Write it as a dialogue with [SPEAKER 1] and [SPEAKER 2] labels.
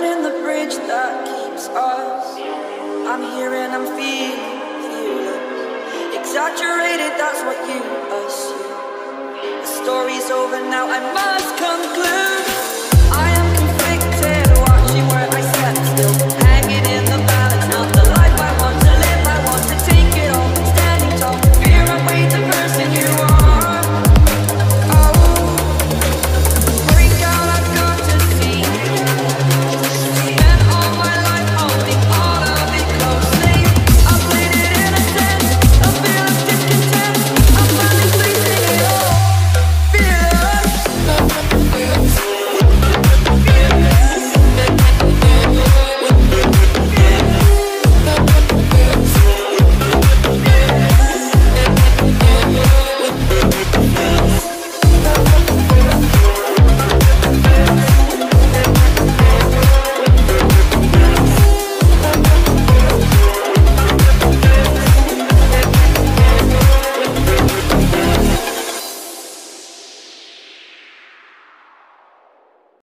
[SPEAKER 1] burning the bridge that keeps us. I'm here and I'm feeling, feeling. Exaggerated, that's what you assume. The story's over now, I must conclude.